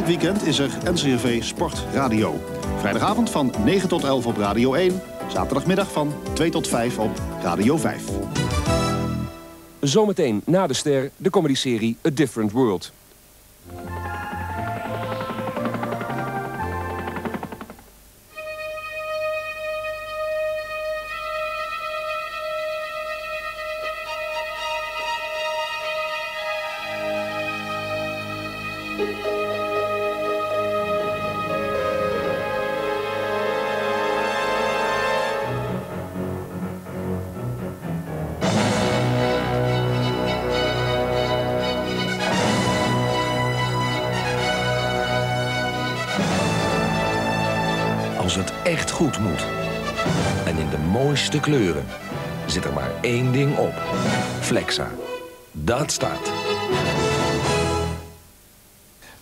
weekend is er NCRV Sport Radio. Vrijdagavond van 9 tot 11 op Radio 1. Zaterdagmiddag van 2 tot 5 op Radio 5. Zometeen na de ster de comedyserie A Different World. Als het echt goed moet. En in de mooiste kleuren. Zit er maar één ding op. Flexa. Dat staat.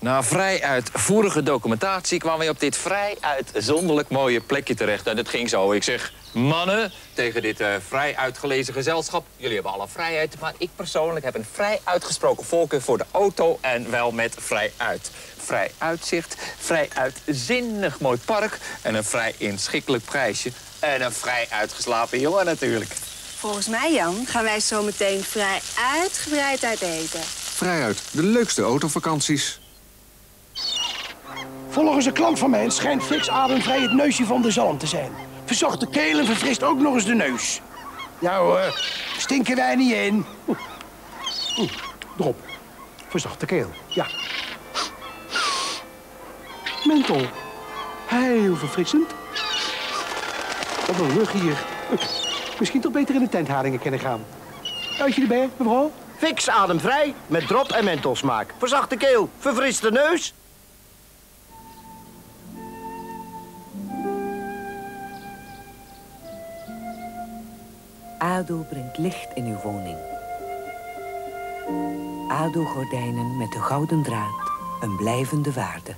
Na vrij uitvoerige documentatie kwamen we op dit vrij uitzonderlijk mooie plekje terecht. En het ging zo. Ik zeg, mannen, tegen dit eh, vrij uitgelezen gezelschap. Jullie hebben alle vrijheid, maar ik persoonlijk heb een vrij uitgesproken voorkeur voor de auto. En wel met vrij uit. Vrij uitzicht, vrij uitzinnig mooi park en een vrij inschikkelijk prijsje. En een vrij uitgeslapen jongen natuurlijk. Volgens mij, Jan, gaan wij zo meteen vrij uitgebreid uit eten. Vrijuit, de leukste autovakanties. Volgens een klant van mij schijnt Fix ademvrij het neusje van de zalm te zijn. Verzacht de keel en verfrist ook nog eens de neus. Hoor, stinken wij niet in. Oeh. Drop. Verzacht de keel, ja. Menthol. Heel verfrissend. Wat een rug hier. Misschien toch beter in de tentharingen kunnen gaan. Uitje erbij, mevrouw? Fix ademvrij met drop en mentholsmaak. Verzachte keel, verfrist de neus. ADO brengt licht in uw woning. ADO-gordijnen met de gouden draad. Een blijvende waarde.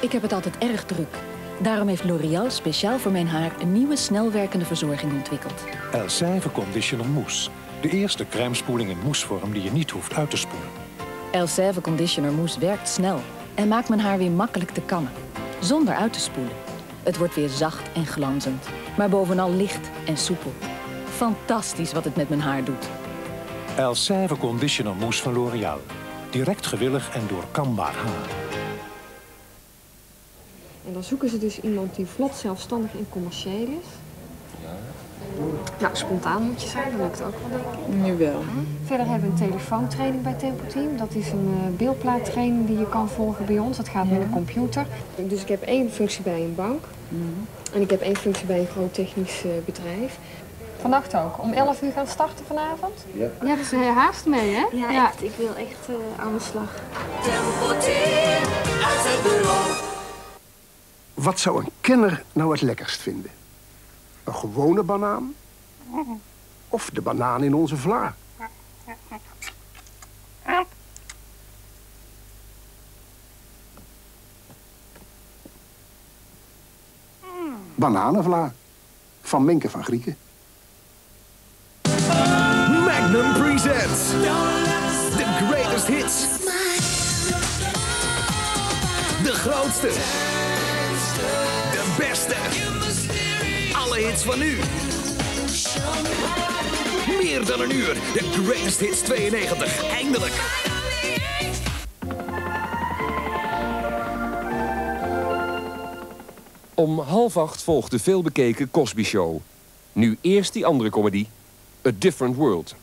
Ik heb het altijd erg druk. Daarom heeft L'Oréal speciaal voor mijn haar een nieuwe snelwerkende verzorging ontwikkeld. Elseve Conditioner Mousse. De eerste crèmespoeling in moesvorm die je niet hoeft uit te spoelen. Elseve Conditioner Mousse werkt snel en maakt mijn haar weer makkelijk te kammen. Zonder uit te spoelen. Het wordt weer zacht en glanzend, maar bovenal licht en soepel. Fantastisch wat het met mijn haar doet. Elseve Conditioner Mousse van L'Oréal. Direct gewillig en doorkambaar haar. En dan zoeken ze dus iemand die vlot zelfstandig en commercieel is. Nou, spontaan moet je zijn, dat lukt ook wel, denk ik. Nu wel. Verder hebben we een telefoontraining bij Tempo Team. Dat is een uh, beeldplaattraining die je kan volgen bij ons. Dat gaat met een computer. Dus ik heb één functie bij een bank. En ik heb één functie bij een groot technisch uh, bedrijf. Vannacht ook. Om 11 uur gaan starten vanavond? Ja. Ja, dus uh, haast mee, hè? Ja, echt. Ik wil echt uh, aan de slag. Tempo Team, uit het bureau. Wat zou een kenner nou het lekkerst vinden? Een gewone banaan? Of de banaan in onze vla? Bananenvla. Van Minke van Grieken. Magnum presents The Greatest Hits. De grootste. De beste. Alle hits van nu. Meer dan een uur. De Greatest Hits 92. Eindelijk. Om half acht volgt de veelbekeken Cosby Show. Nu eerst die andere comedy, A Different World.